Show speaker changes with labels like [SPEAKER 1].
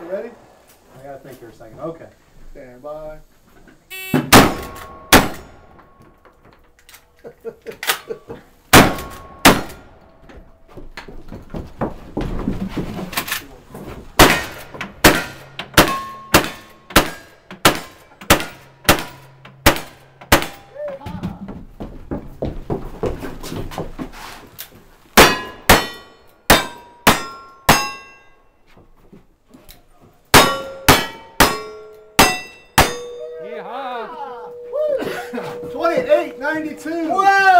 [SPEAKER 1] ready? I gotta think here a second. Okay. Stand by.
[SPEAKER 2] high.
[SPEAKER 1] 28, Whoa!